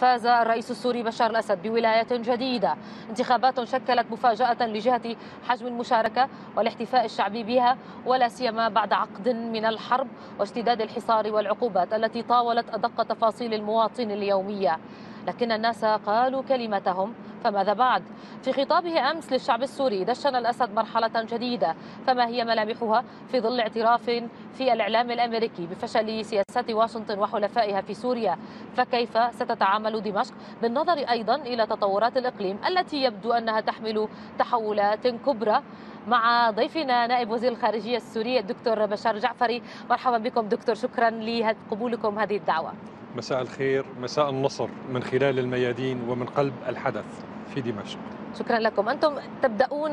فاز الرئيس السوري بشار الأسد بولاية جديدة. انتخابات شكلت مفاجأة لجهة حجم المشاركة والاحتفاء الشعبي بها ولا سيما بعد عقد من الحرب واشتداد الحصار والعقوبات التي طاولت أدق تفاصيل المواطن اليومية. لكن الناس قالوا كلمتهم. فماذا بعد؟ في خطابه أمس للشعب السوري دشن الأسد مرحلة جديدة فما هي ملامحها؟ في ظل اعتراف في الإعلام الأمريكي بفشل سياسات واشنطن وحلفائها في سوريا فكيف ستتعامل دمشق؟ بالنظر أيضا إلى تطورات الإقليم التي يبدو أنها تحمل تحولات كبرى. مع ضيفنا نائب وزير الخارجية السوري الدكتور بشار جعفري مرحبا بكم دكتور شكرا لقبولكم هذه الدعوة. مساء الخير مساء النصر من خلال الميادين ومن قلب الحدث في دمشق. شكرا لكم. أنتم تبدأون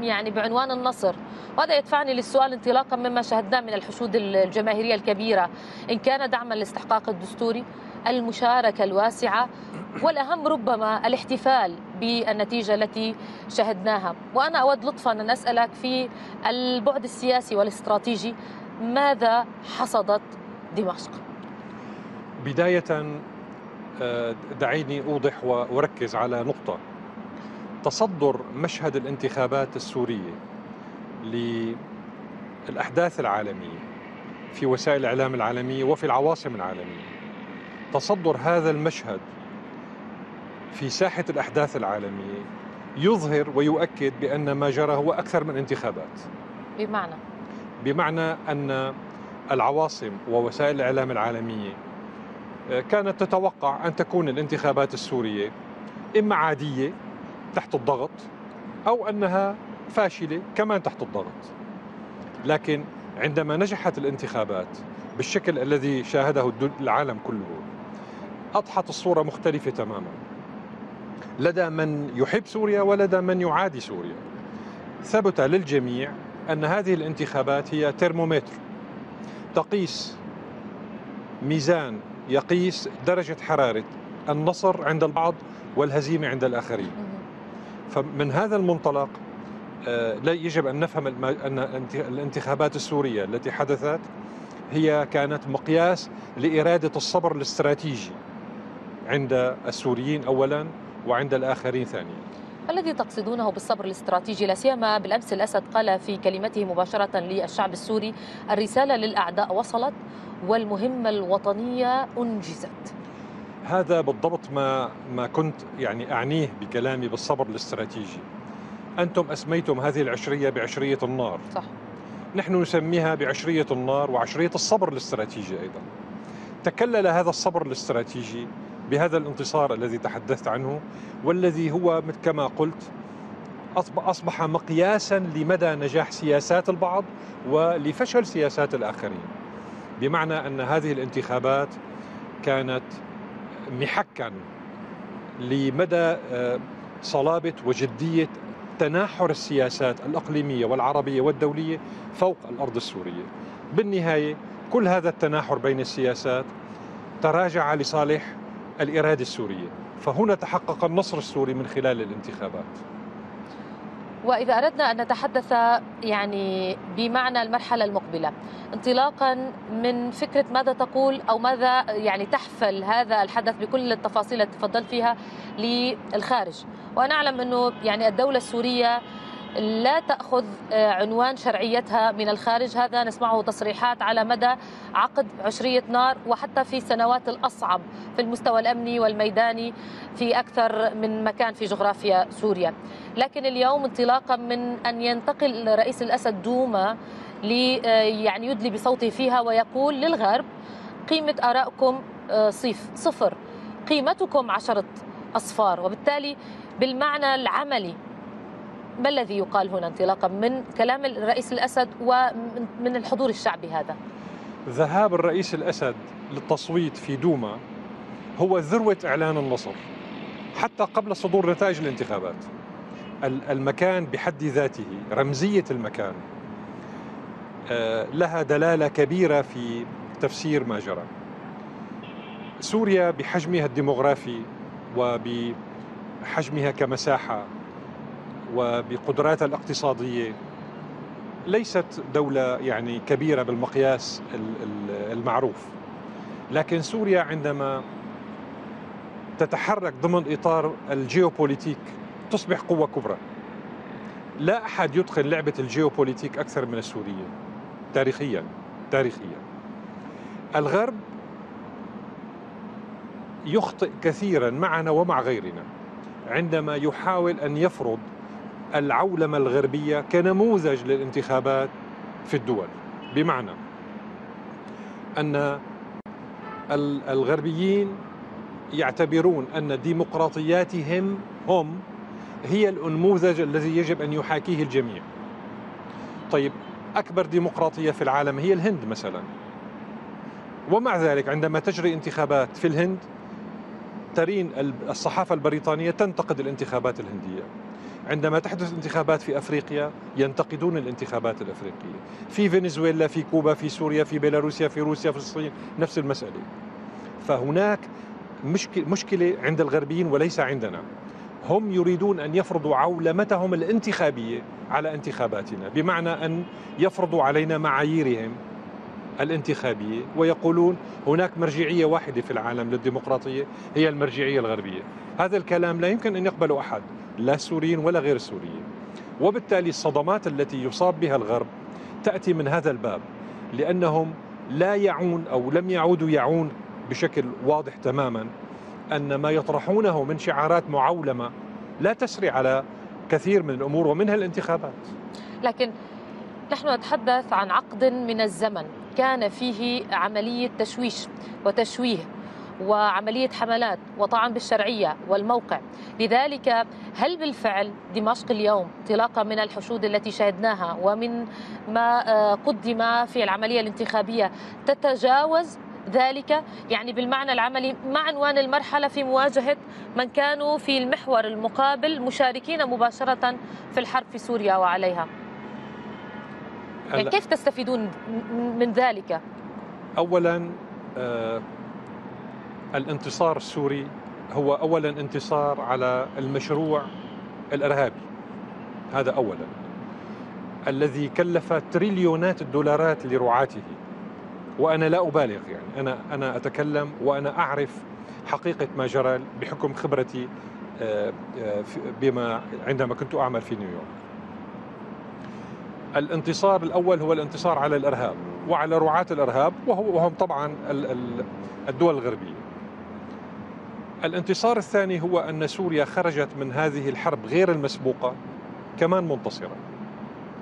يعني بعنوان النصر وهذا يدفعني للسؤال انطلاقا مما شاهدناه من الحشود الجماهيرية الكبيرة إن كان دعما للاستحقاق الدستوري المشاركة الواسعة والأهم ربما الاحتفال بالنتيجة التي شهدناها. وأنا أود لطفا أن أسألك في البعد السياسي والاستراتيجي ماذا حصدت دمشق؟ بداية دعيني أوضح وأركز على نقطة. تصدر مشهد الانتخابات السورية للأحداث العالمية في وسائل الإعلام العالمية وفي العواصم العالمية. تصدر هذا المشهد في ساحة الأحداث العالمية يظهر ويؤكد بأن ما جرى هو أكثر من انتخابات. بمعنى؟ بمعنى أن العواصم ووسائل الإعلام العالمية كانت تتوقع أن تكون الانتخابات السورية إما عادية تحت الضغط أو أنها فاشلة كمان تحت الضغط. لكن عندما نجحت الانتخابات بالشكل الذي شاهده العالم كله أضحت الصورة مختلفة تماما. لدى من يحب سوريا ولدى من يعادي سوريا. ثبت للجميع أن هذه الانتخابات هي ترمومتر تقيس ميزان يقيس درجة حرارة النصر عند البعض والهزيمة عند الآخرين. فمن هذا المنطلق لا يجب أن نفهم أن الانتخابات السورية التي حدثت هي كانت مقياس لإرادة الصبر الاستراتيجي عند السوريين أولا وعند الآخرين ثانيا. الذي تقصدونه بالصبر الاستراتيجي لا سيما بالأمس الأسد قال في كلمته مباشرة للشعب السوري الرسالة للأعداء وصلت والمهمة الوطنية أنجزت. هذا بالضبط ما ما كنت يعني أعنيه بكلامي بالصبر الاستراتيجي. أنتم أسميتم هذه العشرية بعشرية النار. صح. نحن نسميها بعشرية النار وعشرية الصبر الاستراتيجي أيضا. تكلل هذا الصبر الاستراتيجي بهذا الانتصار الذي تحدثت عنه والذي هو كما قلت أصبح مقياسا لمدى نجاح سياسات البعض ولفشل سياسات الآخرين. بمعنى أن هذه الانتخابات كانت محكا لمدى صلابة وجدية تناحر السياسات الإقليمية والعربية والدولية فوق الأرض السورية. بالنهاية كل هذا التناحر بين السياسات تراجع لصالح الإرادة السورية. فهنا تحقق النصر السوري من خلال الانتخابات. وإذا أردنا أن نتحدث يعني بمعنى المرحلة المقبلة انطلاقا من فكرة ماذا تقول أو ماذا يعني تحفل هذا الحدث بكل التفاصيل التي تفضلت فيها للخارج؟ وأنا أعلم أنه يعني الدولة السورية لا تأخذ عنوان شرعيتها من الخارج. هذا نسمعه تصريحات على مدى عقد عشرية نار وحتى في السنوات الأصعب في المستوى الأمني والميداني في أكثر من مكان في جغرافيا سوريا. لكن اليوم انطلاقا من أن ينتقل رئيس الأسد دوما لي يعني يدلي بصوته فيها ويقول للغرب قيمة آرائكم صيف صفر قيمتكم عشرة أصفار. وبالتالي بالمعنى العملي ما الذي يقال هنا انطلاقا من كلام الرئيس الأسد ومن الحضور الشعبي هذا؟ ذهاب الرئيس الأسد للتصويت في دوما هو ذروة إعلان النصر حتى قبل صدور نتائج الانتخابات. المكان بحد ذاته رمزية المكان لها دلالة كبيرة في تفسير ما جرى. سوريا بحجمها الديموغرافي وبحجمها كمساحة وبقدراتها الاقتصادية. ليست دولة يعني كبيرة بالمقياس المعروف لكن سوريا عندما تتحرك ضمن إطار الجيوبوليتيك تصبح قوة كبرى. لا أحد يتقن لعبة الجيوبوليتيك أكثر من السوريين تاريخيا تاريخيا. الغرب يخطئ كثيرا معنا ومع غيرنا عندما يحاول أن يفرض العولمة الغربية كنموذج للانتخابات في الدول بمعنى أن الغربيين يعتبرون أن ديمقراطياتهم هم هي النموذج الذي يجب أن يحاكيه الجميع. طيب أكبر ديمقراطية في العالم هي الهند مثلا. ومع ذلك عندما تجري انتخابات في الهند ترين الصحافة البريطانية تنتقد الانتخابات الهندية. عندما تحدث انتخابات في أفريقيا ينتقدون الانتخابات الأفريقية، في فنزويلا، في كوبا، في سوريا، في بيلاروسيا، في روسيا، في الصين، نفس المسألة. فهناك مشكلة عند الغربيين وليس عندنا. هم يريدون أن يفرضوا عولمتهم الانتخابية على انتخاباتنا، بمعنى أن يفرضوا علينا معاييرهم الانتخابية ويقولون هناك مرجعية واحدة في العالم للديمقراطية هي المرجعية الغربية. هذا الكلام لا يمكن أن يقبله أحد. لا السوريين ولا غير السوريين وبالتالي الصدمات التي يصاب بها الغرب تأتي من هذا الباب لأنهم لا يعون أو لم يعودوا يعون بشكل واضح تماما أن ما يطرحونه من شعارات معولمة لا تسري على كثير من الأمور ومنها الانتخابات. لكن نحن نتحدث عن عقد من الزمن كان فيه عملية تشويش وتشويه. وعملية حملات وطعن بالشرعية والموقع. لذلك هل بالفعل دمشق اليوم انطلاقا من الحشود التي شهدناها ومن ما آه، قدم في العملية الانتخابية تتجاوز ذلك؟ يعني بالمعنى العملي مع عنوان المرحلة في مواجهة من كانوا في المحور المقابل مشاركين مباشرة في الحرب في سوريا وعليها؟ يعني كيف تستفيدون من ذلك؟ أولا آه، الانتصار السوري هو اولا انتصار على المشروع الإرهابي. هذا اولا. الذي كلف تريليونات الدولارات لرعاته. وأنا لا أبالغ يعني. أنا أنا أتكلم وأنا أعرف حقيقة ما جرى بحكم خبرتي آه، آه، بما عندما كنت أعمل في نيويورك. الانتصار الأول هو الانتصار على الإرهاب وعلى رعاة الإرهاب وهم طبعا الدول الغربية. الانتصار الثاني هو أن سوريا خرجت من هذه الحرب غير المسبوقة كمان منتصرة.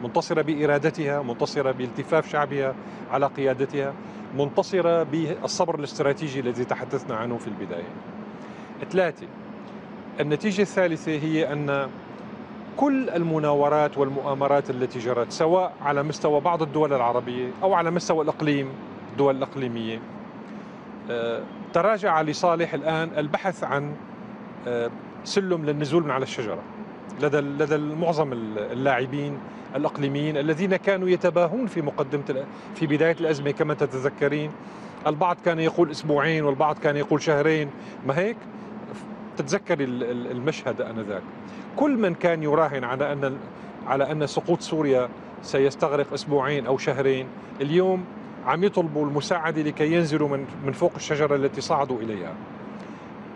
منتصرة بإرادتها منتصرة بالتفاف شعبها على قيادتها منتصرة بالصبر الاستراتيجي الذي تحدثنا عنه في البداية. ثلاثة النتيجة الثالثة هي أن كل المناورات والمؤامرات التي جرت سواء على مستوى بعض الدول العربية أو على مستوى الإقليم الدول الإقليمية آه، تراجع لصالح الآن البحث عن آه، سلم للنزول من على الشجرة لدى لدى معظم اللاعبين الإقليميين الذين كانوا يتباهون في مقدمة في بداية الأزمة كما تتذكرين. البعض كان يقول أسبوعين والبعض كان يقول شهرين. ما هيك؟ تتذكر المشهد آنذاك. كل من كان يراهن على أن على أن سقوط سوريا سيستغرق أسبوعين أو شهرين. اليوم عم يطلبوا المساعدة لكي ينزلوا من من فوق الشجرة التي صعدوا إليها.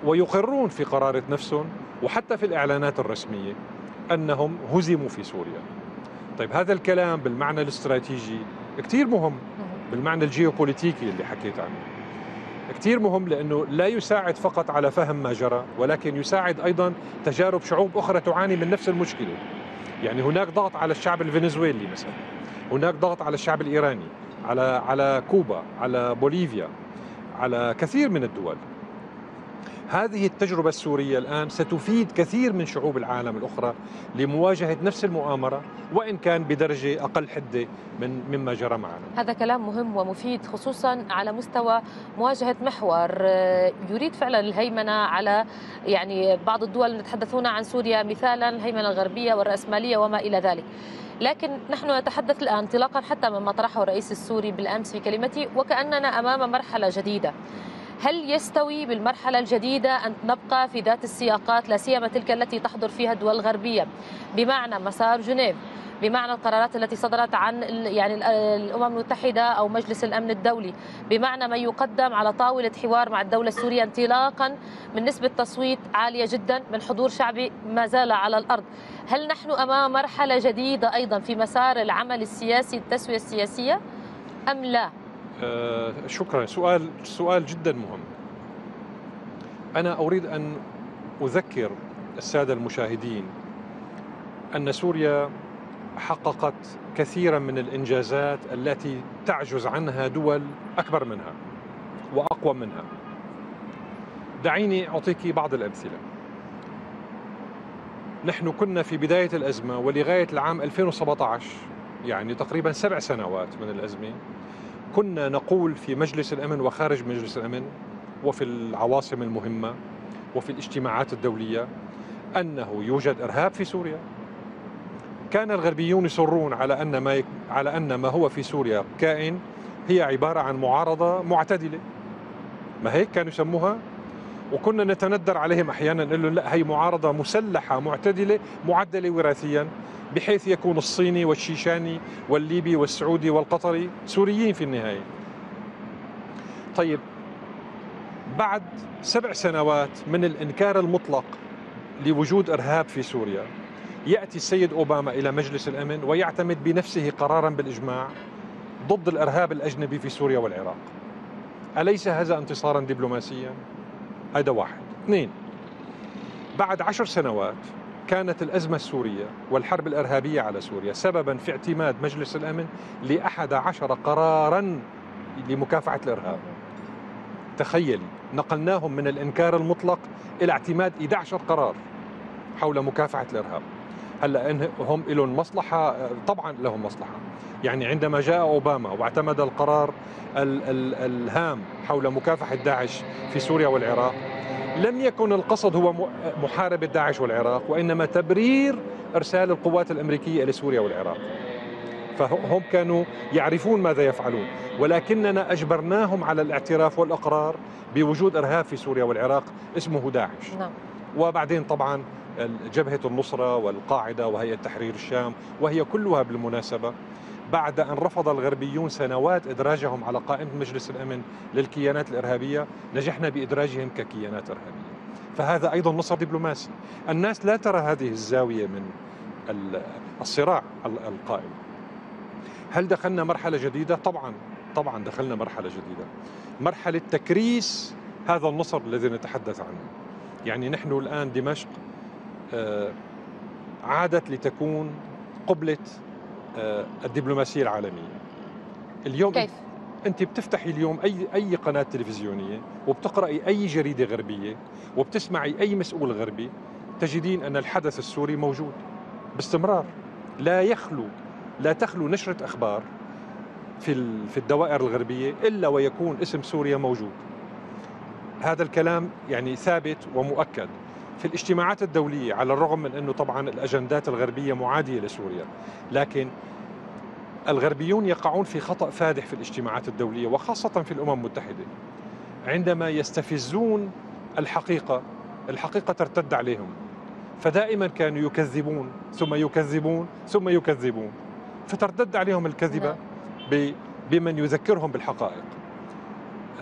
ويقرون في قرارة نفسهم وحتى في الإعلانات الرسمية أنهم هزموا في سوريا. طيب هذا الكلام بالمعنى الاستراتيجي كثير مهم. بالمعنى الجيوبوليتيكي اللي حكيت عنه. كثير مهم لأنه لا يساعد فقط على فهم ما جرى ولكن يساعد أيضا تجارب شعوب أخرى تعاني من نفس المشكلة. يعني هناك ضغط على الشعب الفنزويلي مثلا. هناك ضغط على الشعب الإيراني. على على كوبا على بوليفيا على كثير من الدول. هذه التجربة السورية الآن ستفيد كثير من شعوب العالم الأخرى لمواجهة نفس المؤامرة وإن كان بدرجة أقل حدة من مما جرى معنا. هذا كلام مهم ومفيد خصوصا على مستوى مواجهة محور. يريد فعلا الهيمنة على يعني بعض الدول نتحدثون عن سوريا مثالا الهيمنة الغربية والرأسمالية وما إلى ذلك. لكن نحن نتحدث الآن انطلاقا حتى مما طرحه الرئيس السوري بالأمس في كلمته وكأننا أمام مرحلة جديدة. هل يستوي بالمرحلة الجديدة أن نبقى في ذات السياقات لا سيما تلك التي تحضر فيها الدول الغربية؟ بمعنى مسار جنيف. بمعنى القرارات التي صدرت عن يعني الأمم المتحدة أو مجلس الأمن الدولي. بمعنى ما يقدم على طاولة حوار مع الدولة السورية انطلاقا من نسبة تصويت عالية جدا من حضور شعبي ما زال على الأرض. هل نحن أمام مرحلة جديدة أيضا في مسار العمل السياسي التسوية السياسية أم لا؟ آه شكرا. سؤال سؤال جدا مهم. أنا أريد أن أذكر السادة المشاهدين أن سوريا حققت كثيرا من الإنجازات التي تعجز عنها دول أكبر منها وأقوى منها. دعيني أعطيك بعض الأمثلة. نحن كنا في بداية الأزمة ولغاية العام 2017 يعني تقريبا سبع سنوات من الأزمة كنا نقول في مجلس الأمن وخارج مجلس الأمن وفي العواصم المهمة وفي الاجتماعات الدولية أنه يوجد إرهاب في سوريا كان الغربيون يصرون على أن ما على أن ما هو في سوريا كائن هي عبارة عن معارضة معتدلة ما هيك كانوا يسموها وكنا نتندر عليهم أحيانا نقول لهم لا هي معارضة مسلحة معتدلة معدلة وراثيا بحيث يكون الصيني والشيشاني والليبي والسعودي والقطري سوريين في النهاية. طيب بعد سبع سنوات من الإنكار المطلق لوجود إرهاب في سوريا يأتي السيد أوباما إلى مجلس الأمن ويعتمد بنفسه قرارا بالإجماع ضد الإرهاب الأجنبي في سوريا والعراق. أليس هذا انتصارا دبلوماسيا؟ هذا واحد. اثنين بعد عشر سنوات كانت الأزمة السورية والحرب الإرهابية على سوريا سببا في اعتماد مجلس الأمن لأحد عشر قرارا لمكافحة الإرهاب تخيلي نقلناهم من الإنكار المطلق إلى اعتماد 11 قرار حول مكافحة الإرهاب هلا هم لهم مصلحة طبعا لهم مصلحة. يعني عندما جاء أوباما واعتمد القرار ال ال الهام حول مكافحة داعش في سوريا والعراق لم يكن القصد هو محاربة داعش والعراق وإنما تبرير إرسال القوات الأمريكية إلى سوريا والعراق. فهم كانوا يعرفون ماذا يفعلون. ولكننا أجبرناهم على الاعتراف والإقرار بوجود إرهاب في سوريا والعراق اسمه داعش. نعم. وبعدين طبعا جبهة النصرة والقاعدة وهيئة تحرير الشام وهي كلها بالمناسبة بعد أن رفض الغربيون سنوات إدراجهم على قائمة مجلس الأمن للكيانات الإرهابية نجحنا بإدراجهم ككيانات إرهابية. فهذا أيضا نصر دبلوماسي. الناس لا ترى هذه الزاوية من الصراع القائم. هل دخلنا مرحلة جديدة؟ طبعا طبعا دخلنا مرحلة جديدة. مرحلة تكريس هذا النصر الذي نتحدث عنه. يعني نحن الآن دمشق عادت لتكون قبلة آه، الدبلوماسية العالمية. اليوم كيف؟ أنت بتفتحي اليوم أي أي قناة تلفزيونية وبتقرأي أي جريدة غربية وبتسمعي أي مسؤول غربي تجدين أن الحدث السوري موجود. باستمرار. لا يخلو لا تخلو نشرة أخبار في في الدوائر الغربية إلا ويكون اسم سوريا موجود. هذا الكلام يعني ثابت ومؤكد. في الاجتماعات الدولية على الرغم من أنه طبعا الأجندات الغربية معادية لسوريا لكن الغربيون يقعون في خطأ فادح في الاجتماعات الدولية وخاصة في الأمم المتحدة عندما يستفزون الحقيقة الحقيقة ترتد عليهم. فدائما كانوا يكذبون ثم يكذبون ثم يكذبون. فترتد عليهم الكذبة نعم. بمن يذكرهم بالحقائق.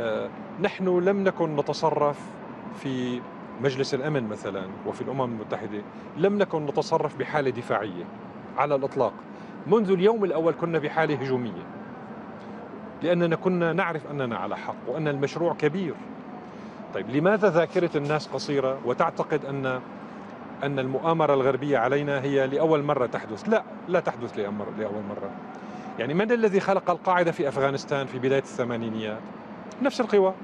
آه، نحن لم نكن نتصرف في مجلس الأمن مثلا وفي الأمم المتحدة لم نكن نتصرف بحالة دفاعية على الإطلاق. منذ اليوم الأول كنا بحالة هجومية. لأننا كنا نعرف أننا على حق وأن المشروع كبير. طيب لماذا ذاكرة الناس قصيرة وتعتقد ان أن المؤامرة الغربية علينا هي لأول مرة تحدث؟ لا لا تحدث لأول مرة. يعني من الذي خلق القاعدة في أفغانستان في بداية الثمانينيات؟ نفس القوى.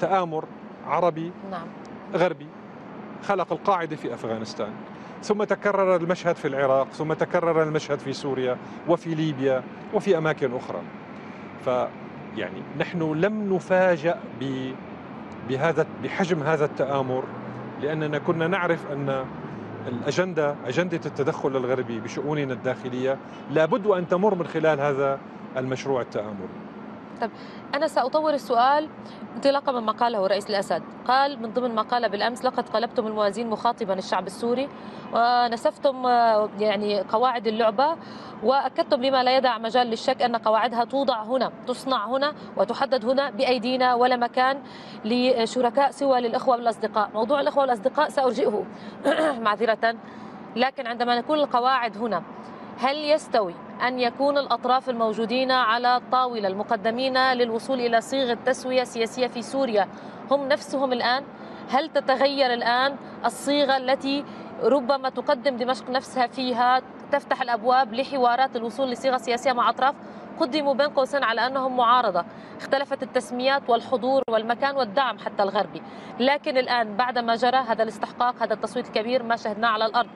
تآمر عربي نعم. غربي خلق القاعدة في أفغانستان. ثم تكرر المشهد في العراق ثم تكرر المشهد في سوريا وفي ليبيا وفي أماكن أخرى. فيعني نحن لم نفاجأ بهذا بحجم هذا التآمر لأننا كنا نعرف أن الأجندة أجندة التدخل الغربي بشؤوننا الداخلية لابد أن تمر من خلال هذا المشروع التآمري. أنا سأطور السؤال انطلاقا من ما قاله رئيس الأسد. قال من ضمن ما قال بالأمس لقد قلبتم الموازين مخاطبا الشعب السوري ونسفتم يعني قواعد اللعبة وأكدتم بما لا يدع مجال للشك أن قواعدها توضع هنا تصنع هنا وتحدد هنا بأيدينا ولا مكان لشركاء سوى للإخوة والأصدقاء. موضوع الإخوة والأصدقاء سأرجئه معذرة. لكن عندما نكون القواعد هنا هل يستوي أن يكون الأطراف الموجودين على الطاولة المقدمين للوصول إلى صيغة تسوية سياسية في سوريا. هم نفسهم الآن؟ هل تتغير الآن الصيغة التي ربما تقدم دمشق نفسها فيها؟ تفتح الأبواب لحوارات الوصول لصيغة سياسية مع أطراف قدموا بين قوسين على أنهم معارضة. اختلفت التسميات والحضور والمكان والدعم حتى الغربي. لكن الآن بعدما جرى هذا الاستحقاق هذا التصويت الكبير ما شهدناه على الأرض.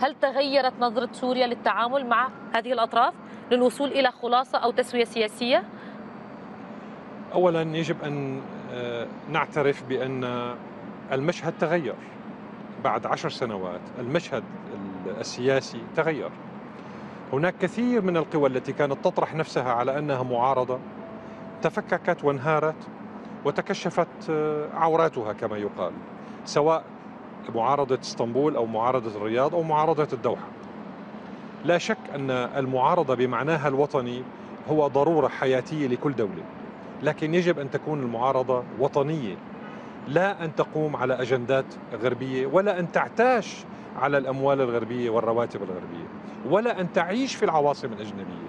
هل تغيرت نظرة سوريا للتعامل مع هذه الأطراف للوصول إلى خلاصة أو تسوية سياسية؟ أولا يجب أن آه، نعترف بأن المشهد تغير بعد عشر سنوات المشهد السياسي تغير هناك كثير من القوى التي كانت تطرح نفسها على أنها معارضة تفككت وانهارت وتكشفت آه، عوراتها كما يقال سواء معارضة إسطنبول أو معارضة الرياض أو معارضة الدوحة. لا شك أن المعارضة بمعناها الوطني هو ضرورة حياتية لكل دولة. لكن يجب أن تكون المعارضة وطنية لا أن تقوم على أجندات غربية ولا أن تعتاش على الأموال الغربية والرواتب الغربية ولا أن تعيش في العواصم الأجنبية.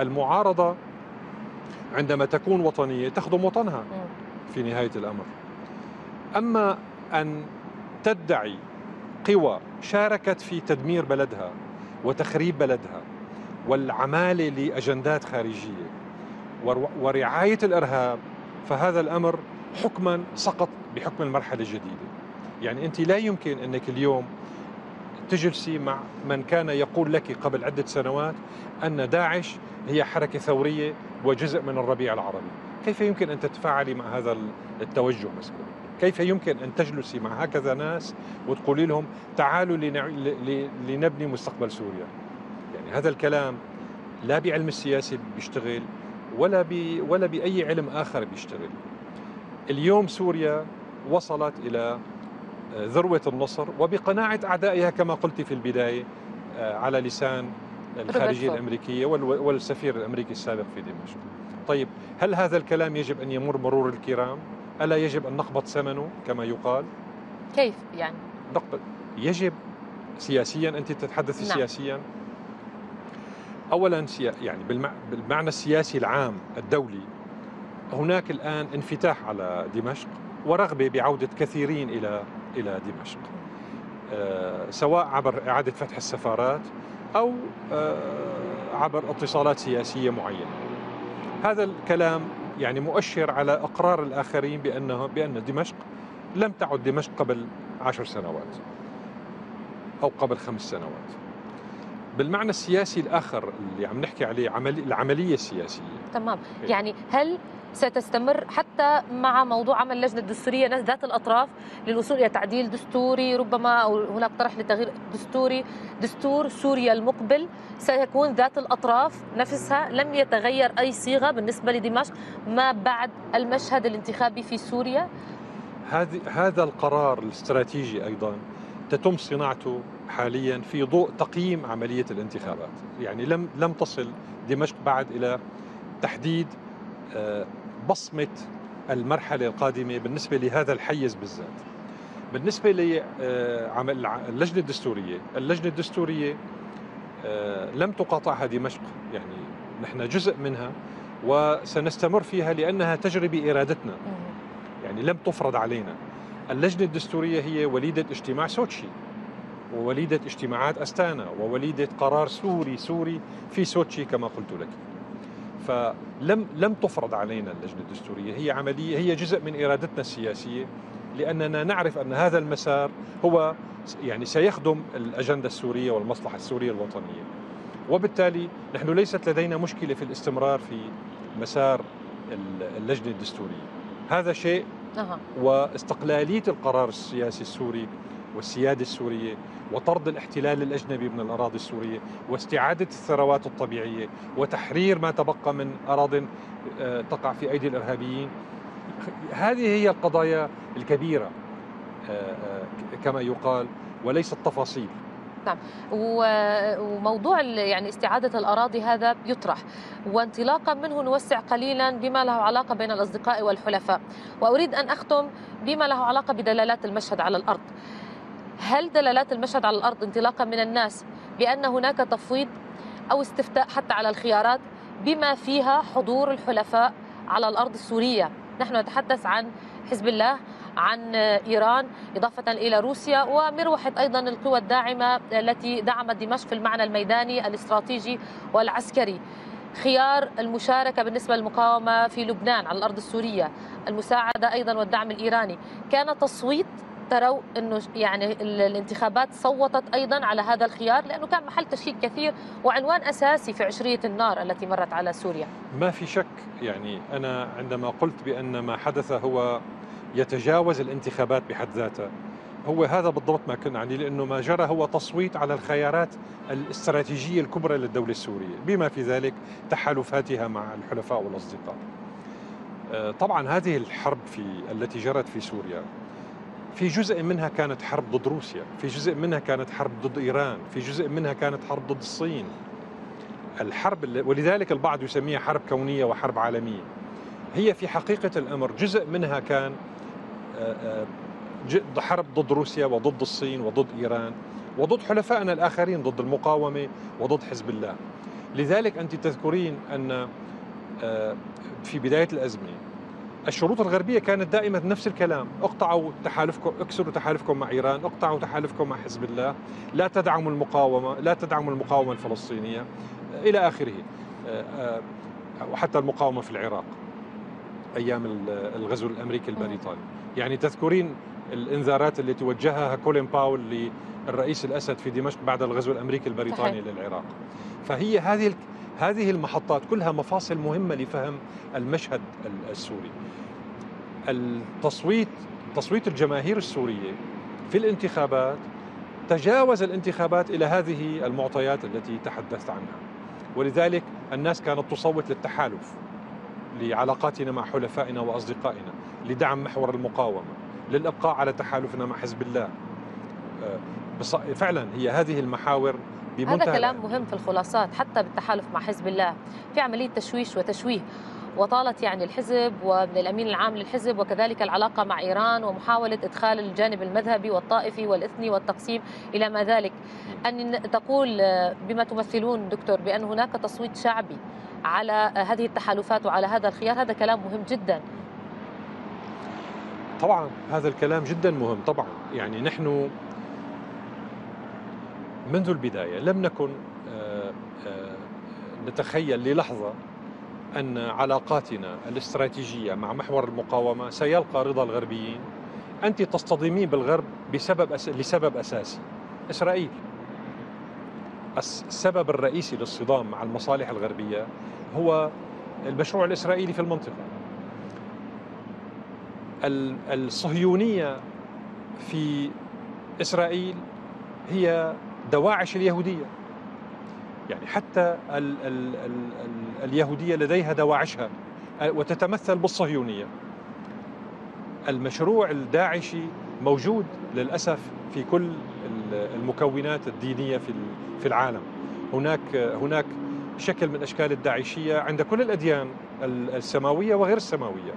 المعارضة عندما تكون وطنية تخدم وطنها في نهاية الأمر. أما أن تدعي قوى شاركت في تدمير بلدها وتخريب بلدها والعمالة لأجندات خارجية. ورعاية الإرهاب فهذا الأمر حكما سقط بحكم المرحلة الجديدة. يعني أنت لا يمكن أنك اليوم تجلسي مع من كان يقول لك قبل عدة سنوات أن داعش هي حركة ثورية وجزء من الربيع العربي. كيف يمكن أن تتفاعلي مع هذا التوجه مثلا كيف يمكن أن تجلسي مع هكذا ناس وتقولي لهم تعالوا لنبني مستقبل سوريا يعني هذا الكلام لا بعلم السياسي بيشتغل ولا ب ولا بأي علم آخر بيشتغل اليوم سوريا وصلت إلى آه، ذروة النصر وبقناعة أعدائها كما قلت في البداية آه، على لسان الخارجية الأمريكية والسفير الأمريكي السابق في دمشق. طيب هل هذا الكلام يجب أن يمر مرور الكرام؟ ألا يجب أن نقبض ثمنه كما يقال؟ كيف يعني؟ نقبض. يجب سياسيا أنت تتحدثي نعم. سياسيا. أولا يعني بالمعنى السياسي العام الدولي هناك الآن انفتاح على دمشق ورغبة بعودة كثيرين إلى إلى دمشق. أه سواء عبر إعادة فتح السفارات أو أه عبر اتصالات سياسية معينة. هذا الكلام يعني مؤشر على إقرار الآخرين بانه بأن دمشق لم تعد دمشق قبل عشر سنوات أو قبل خمس سنوات. بالمعنى السياسي الآخر اللي عم نحكي عليه عملي العملية السياسية. تمام. إيه. يعني هل ستستمر حتى مع موضوع عمل اللجنة الدستورية ذات الأطراف للوصول إلى تعديل دستوري ربما أو هناك طرح لتغيير دستوري دستور سوريا المقبل. سيكون ذات الأطراف نفسها لم يتغير أي صيغة بالنسبة لدمشق ما بعد المشهد الانتخابي في سوريا. هذا القرار الاستراتيجي أيضا تتم صناعته حاليا في ضوء تقييم عملية الانتخابات، يعني لم لم تصل دمشق بعد إلى تحديد آه، بصمة المرحلة القادمة بالنسبة لهذا الحيز بالذات. بالنسبة لعمل آه، اللجنة الدستورية، اللجنة الدستورية آه، لم تقاطعها دمشق، يعني نحن جزء منها وسنستمر فيها لأنها تجري بإرادتنا. يعني لم تفرض علينا. اللجنة الدستورية هي وليدة اجتماع سوتشي. ووليدة اجتماعات أستانا ووليدة قرار سوري سوري في سوتشي كما قلت لك فلم لم تفرض علينا اللجنة الدستورية. هي عملية هي جزء من إرادتنا السياسية لأننا نعرف أن هذا المسار هو يعني سيخدم الأجندة السورية والمصلحة السورية الوطنية. وبالتالي نحن ليست لدينا مشكلة في الاستمرار في مسار اللجنة الدستورية. هذا شيء واستقلالية القرار السياسي السوري والسيادة السورية وطرد الاحتلال الأجنبي من الأراضي السورية واستعادة الثروات الطبيعية وتحرير ما تبقى من أراض آه، تقع في أيدي الإرهابيين. هذه هي القضايا الكبيرة آه، آه، كما يقال وليس التفاصيل. نعم. وموضوع يعني استعادة الأراضي هذا يطرح وانطلاقا منه نوسع قليلا بما له علاقة بين الأصدقاء والحلفاء. وأريد أن أختم بما له علاقة بدلالات المشهد على الأرض. هل دلالات المشهد على الأرض انطلاقا من الناس بأن هناك تفويض أو استفتاء حتى على الخيارات بما فيها حضور الحلفاء على الأرض السورية؟ نحن نتحدث عن حزب الله عن إيران إضافة إلى روسيا ومروحة أيضا القوى الداعمة التي دعمت دمشق في المعنى الميداني الاستراتيجي والعسكري. خيار المشاركة بالنسبة للمقاومة في لبنان على الأرض السورية. المساعدة أيضا والدعم الإيراني. كان تصويت تروا إنه يعني الانتخابات صوتت أيضا على هذا الخيار لأنه كان محل تشكيك كثير وعنوان أساسي في عشرية النار التي مرت على سوريا. ما في شك يعني أنا عندما قلت بأن ما حدث هو يتجاوز الانتخابات بحد ذاتها هو هذا بالضبط ما كنا عني لأنه ما جرى هو تصويت على الخيارات الاستراتيجية الكبرى للدولة السورية بما في ذلك تحالفاتها مع الحلفاء والأصدقاء. آه، طبعا هذه الحرب في التي جرت في سوريا في جزء منها كانت حرب ضد روسيا في جزء منها كانت حرب ضد إيران في جزء منها كانت حرب ضد الصين. الحرب ولذلك البعض يسميها حرب كونية وحرب عالمية. هي في حقيقة الأمر جزء منها كان آه، آه، حرب ضد روسيا وضد الصين وضد إيران وضد حلفائنا الآخرين ضد المقاومة وضد حزب الله. لذلك أنت تذكرين أن آه، في بداية الأزمة الشروط الغربية كانت دائما نفس الكلام. اقطعوا تحالفكم اكسروا تحالفكم مع إيران اقطعوا تحالفكم مع حزب الله. لا تدعموا المقاومة لا تدعموا المقاومة الفلسطينية. إلى آخره. آه، آه، وحتى المقاومة في العراق. أيام الغزو الأمريكي البريطاني. يعني تذكرين الإنذارات التي وجهها كولين باول للرئيس الأسد في دمشق بعد الغزو الأمريكي البريطاني صحيح. للعراق. فهي هذه هذه المحطات كلها مفاصل مهمة لفهم المشهد السوري. التصويت تصويت الجماهير السورية في الانتخابات تجاوز الانتخابات إلى هذه المعطيات التي تحدثت عنها. ولذلك الناس كانت تصوت للتحالف لعلاقاتنا مع حلفائنا وأصدقائنا لدعم محور المقاومة للإبقاء على تحالفنا مع حزب الله. آه، فعلا هي هذه المحاور هذا كلام مهم في الخلاصات حتى بالتحالف مع حزب الله. في عملية تشويش وتشويه وطالت يعني الحزب ومن الأمين العام للحزب وكذلك العلاقة مع إيران ومحاولة إدخال الجانب المذهبي والطائفي والإثني والتقسيم إلى ما ذلك. أن تقول بما تمثلون دكتور بأن هناك تصويت شعبي على هذه التحالفات وعلى هذا الخيار هذا كلام مهم جدا. طبعا هذا الكلام جدا مهم طبعا. يعني نحن منذ البداية لم نكن آه، آه، نتخيل للحظة أن علاقاتنا الاستراتيجية مع محور المقاومة سيلقى رضا الغربيين. أنت تصطدمين بالغرب بسبب أس... لسبب أساسي. إسرائيل. السبب الرئيسي للصدام مع المصالح الغربية هو المشروع الإسرائيلي في المنطقة. الصهيونية في إسرائيل هي دواعش اليهودية. يعني حتى ال ال ال ال اليهودية لديها دواعشها وتتمثل بالصهيونية. المشروع الداعشي موجود للأسف في كل المكونات الدينية في في العالم. هناك هناك شكل من أشكال الداعشية عند كل الأديان السماوية وغير السماوية.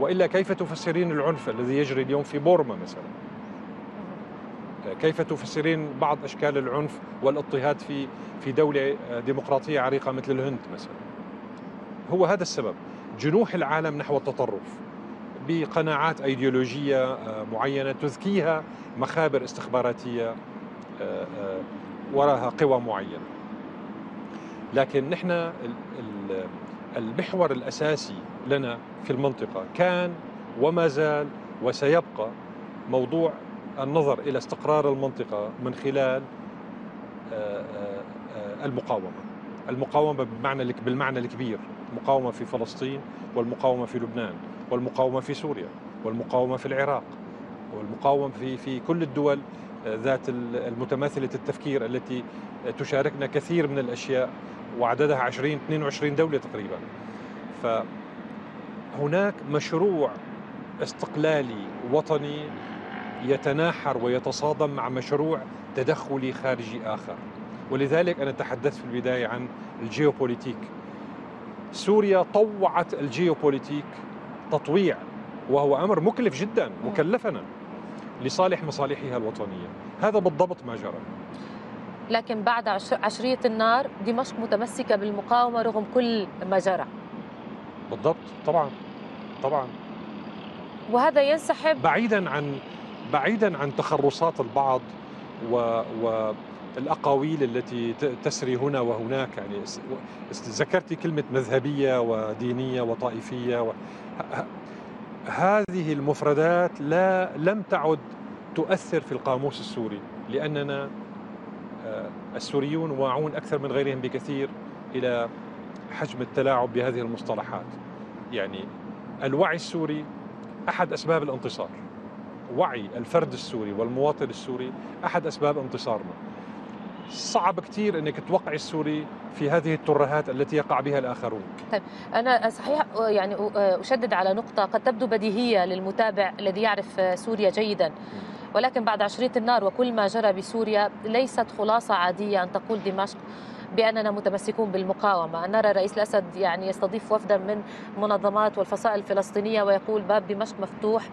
وإلا كيف تفسرين العنف الذي يجري اليوم في بورما مثلا؟ كيف تفسرين بعض أشكال العنف والاضطهاد في في دولة ديمقراطية عريقة مثل الهند مثلا؟ هو هذا السبب. جنوح العالم نحو التطرف بقناعات أيديولوجية آه، معينة تذكيها مخابر استخباراتية آه، آه، وراها قوى معينة. لكن نحن المحور الأساسي لنا في المنطقة كان وما زال وسيبقى موضوع النظر إلى استقرار المنطقة من خلال آه، آه، آه، المقاومة. المقاومة بالمعنى بالمعنى الكبير. المقاومه في فلسطين والمقاومة في لبنان والمقاومة في سوريا والمقاومة في العراق والمقاومة في في كل الدول ذات المتماثلة التفكير التي تشاركنا كثير من الأشياء وعددها 20 22 دولة تقريبا. فهناك مشروع استقلالي وطني يتناحر ويتصادم مع مشروع تدخلي خارجي آخر. ولذلك أنا تحدثت في البداية عن الجيوبوليتيك. سوريا طوعت الجيوبوليتيك تطويع وهو أمر مكلف جدا مكلفنا لصالح مصالحها الوطنية. هذا بالضبط ما جرى. لكن بعد عشرية النار دمشق متمسكة بالمقاومة رغم كل ما جرى. بالضبط طبعا طبعا. وهذا ينسحب بعيدا عن بعيدا عن تخرصات البعض و, و الأقاويل التي تسري هنا وهناك. يعني ذكرت كلمة مذهبية ودينية وطائفية و... هذه المفردات لا لم تعد تؤثر في القاموس السوري لأننا آه، السوريون واعون أكثر من غيرهم بكثير إلى حجم التلاعب بهذه المصطلحات. يعني الوعي السوري أحد أسباب الانتصار. وعي الفرد السوري والمواطن السوري أحد أسباب انتصارنا. صعب كثير إنك توقعي السوري في هذه الترهات التي يقع بها الآخرون. طيب أنا صحيح يعني أشدد على نقطة قد تبدو بديهية للمتابع الذي يعرف سوريا جيدا. ولكن بعد عشرية النار وكل ما جرى بسوريا ليست خلاصة عادية أن تقول دمشق بأننا متمسكون بالمقاومة، نرى الرئيس الأسد يعني يستضيف وفدا من منظمات والفصائل الفلسطينية ويقول باب دمشق مفتوح.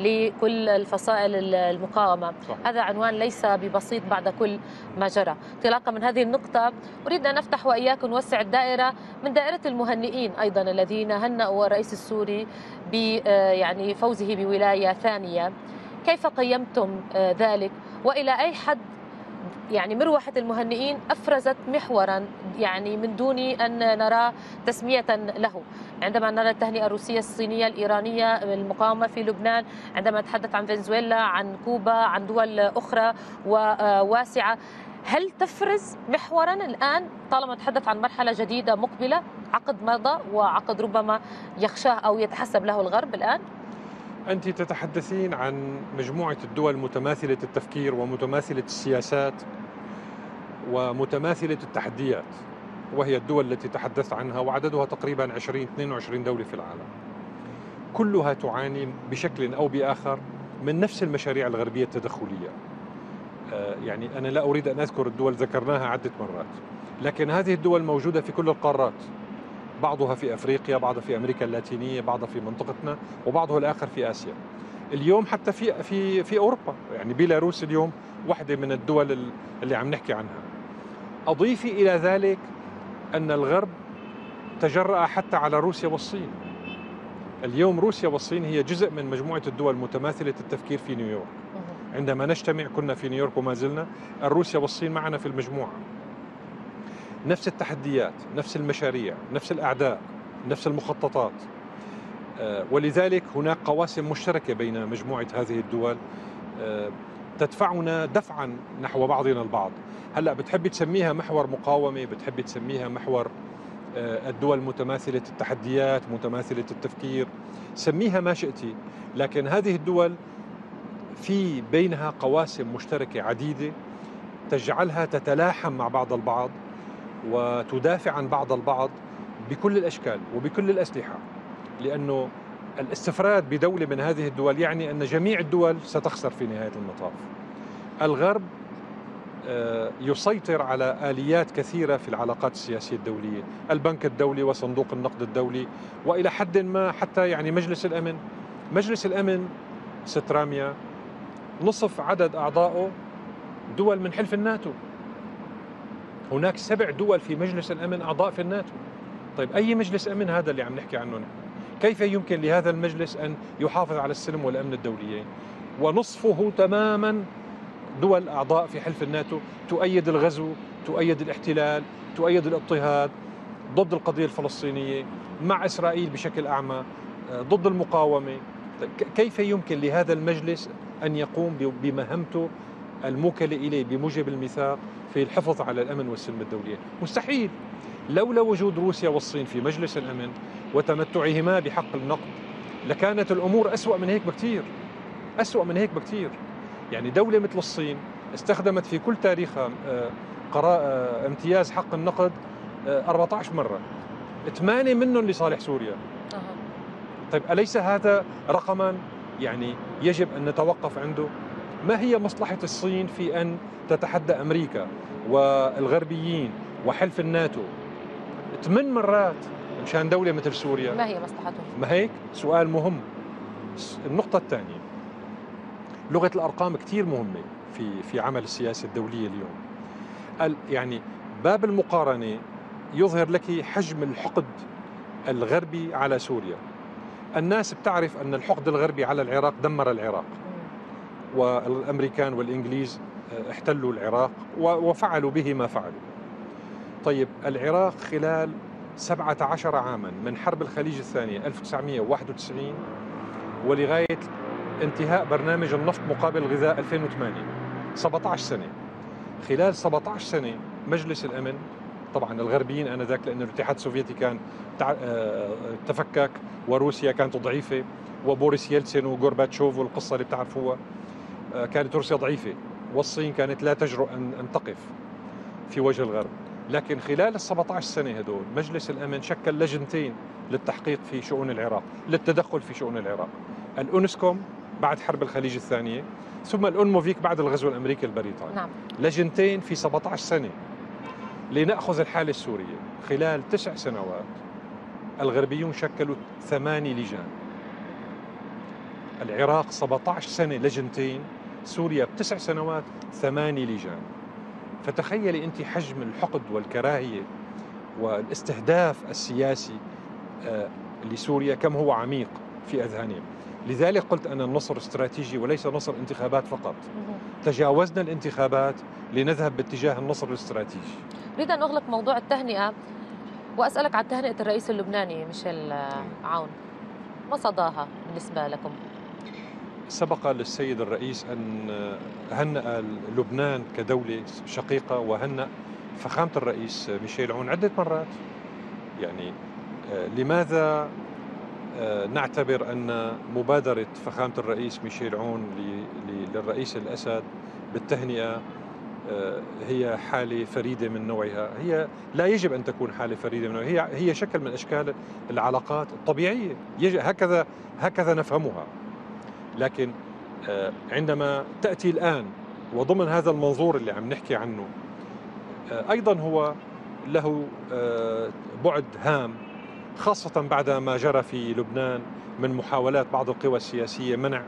لكل الفصائل المقاومة. صح. هذا عنوان ليس ببسيط بعد كل ما جرى. انطلاقا من هذه النقطة أريد أن نفتح وإياكم نوسع الدائرة من دائرة المهنئين أيضا الذين هنأوا الرئيس السوري ب آه، يعني فوزه بولاية ثانية. كيف قيمتم آه، ذلك؟ وإلى أي حد يعني مروحة المهنئين أفرزت محورا يعني من دون أن نرى تسمية له عندما نرى التهنئة الروسية الصينية الإيرانية المقاومة في لبنان عندما نتحدث عن فنزويلا عن كوبا عن دول أخرى وواسعة هل تفرز محورا الآن طالما نتحدث عن مرحلة جديدة مقبلة عقد مضى وعقد ربما يخشاه أو يتحسب له الغرب الآن؟ أنت تتحدثين عن مجموعة الدول متماثلة التفكير ومتماثلة السياسات ومتماثلة التحديات وهي الدول التي تحدثت عنها وعددها تقريبا 20 22 دولة في العالم. كلها تعاني بشكل أو بآخر من نفس المشاريع الغربية التدخلية. آه، يعني أنا لا أريد أن أذكر الدول ذكرناها عدة مرات. لكن هذه الدول موجودة في كل القارات. بعضها في أفريقيا بعضها في أمريكا اللاتينية بعضها في منطقتنا وبعضها الآخر في آسيا. اليوم حتى في في في أوروبا. يعني بيلاروس اليوم واحدة من الدول اللي عم نحكي عنها. أضيفي إلى ذلك أن الغرب تجرأ حتى على روسيا والصين. اليوم روسيا والصين هي جزء من مجموعة الدول متماثله التفكير في نيويورك. عندما نجتمع كنا في نيويورك وما زلنا روسيا والصين معنا في المجموعة. نفس التحديات نفس المشاريع نفس الأعداء نفس المخططات. آه، ولذلك هناك قواسم مشتركة بين مجموعة هذه الدول. آه، تدفعنا دفعا نحو بعضنا البعض. هلأ بتحبي تسميها محور مقاومة بتحبي تسميها محور آه، الدول متماثلة التحديات متماثلة التفكير. سميها ما شئتي لكن هذه الدول في بينها قواسم مشتركة عديدة تجعلها تتلاحم مع بعض البعض. وتدافع عن بعض البعض بكل الأشكال وبكل الأسلحة لأنه الاستفراد بدولة من هذه الدول يعني أن جميع الدول ستخسر في نهاية المطاف. الغرب آه، يسيطر على آليات كثيرة في العلاقات السياسية الدولية، البنك الدولي وصندوق النقد الدولي وإلى حد ما حتى يعني مجلس الأمن. مجلس الأمن ست راميا نصف عدد اعضائه دول من حلف الناتو هناك سبع دول في مجلس الأمن أعضاء في الناتو. طيب أي مجلس أمن هذا اللي عم نحكي عنه نحن؟ كيف يمكن لهذا المجلس أن يحافظ على السلم والأمن الدوليين؟ ونصفه تماما دول أعضاء في حلف الناتو. تؤيد الغزو تؤيد الاحتلال تؤيد الاضطهاد ضد القضية الفلسطينية مع إسرائيل بشكل أعمى آه، ضد المقاومة. طيب كيف يمكن لهذا المجلس أن يقوم بمهمته الموكله إليه بموجب الميثاق في الحفظ على الأمن والسلم الدوليين. مستحيل. لولا وجود روسيا والصين في مجلس الأمن وتمتعهما بحق النقد لكانت الأمور أسوأ من هيك بكثير أسوأ من هيك بكثير يعني دولة مثل الصين استخدمت في كل تاريخها آه، قراء آه، امتياز حق النقد 14 آه، مرة. ثمانية منهم لصالح سوريا. طيب أليس هذا رقما؟ يعني يجب أن نتوقف عنده. ما هي مصلحة الصين في أن تتحدى أمريكا والغربيين وحلف الناتو؟ ثمان مرات مشان دولة مثل سوريا. ما هي مصلحتهم؟ ما هيك؟ سؤال مهم. النقطة الثانية. لغة الأرقام كثير مهمة في في عمل السياسة الدولية اليوم. يعني باب المقارنة يظهر لك حجم الحقد الغربي على سوريا. الناس بتعرف أن الحقد الغربي على العراق دمر العراق. والأمريكان والإنجليز آه، احتلوا العراق وفعلوا به ما فعلوا. طيب العراق خلال 17 عاما من حرب الخليج الثانية 1991 ولغاية انتهاء برنامج النفط مقابل الغذاء 2008 17 سنة. خلال 17 سنة مجلس الأمن طبعا الغربيين آنذاك لأن الاتحاد السوفيتي كان آه، تفكك وروسيا كانت ضعيفة وبوريس يلتسن وغورباتشوف والقصة اللي بتعرفوها. كانت روسيا ضعيفة والصين كانت لا تجرؤ أن تقف في وجه الغرب. لكن خلال ال 17 سنة هدول مجلس الأمن شكل لجنتين للتحقيق في شؤون العراق للتدخل في شؤون العراق. الأونسكوم بعد حرب الخليج الثانية ثم الأونموفيك بعد الغزو الأمريكي البريطاني. نعم. لجنتين في 17 سنة لنأخذ الحالة السورية. خلال تسع سنوات الغربيون شكلوا ثماني لجان. العراق 17 سنة لجنتين سوريا بتسع سنوات ثماني لجان. فتخيلي أنت حجم الحقد والكراهية والاستهداف السياسي آه، لسوريا كم هو عميق في أذهانهم. لذلك قلت أن النصر استراتيجي وليس نصر انتخابات فقط. تجاوزنا الانتخابات لنذهب باتجاه النصر الاستراتيجي. أريد أن أغلق موضوع التهنئة وأسألك عن تهنئة الرئيس اللبناني ميشيل عون. ما صداها بالنسبة لكم؟ سبق للسيد الرئيس أن هنأ لبنان كدولة شقيقة وهنأ فخامة الرئيس ميشيل عون عدة مرات. يعني آه، لماذا آه، نعتبر أن مبادرة فخامة الرئيس ميشيل عون للرئيس الأسد بالتهنئة آه، هي حالة فريدة من نوعها؟ هي لا يجب أن تكون حالة فريدة من نوعها. هي, هي شكل من أشكال العلاقات الطبيعية. هكذا هكذا نفهمها. لكن آه، عندما تأتي الآن وضمن هذا المنظور اللي عم نحكي عنه أيضا هو له بعد هام خاصة بعد ما جرى في لبنان من محاولات بعض القوى السياسية منع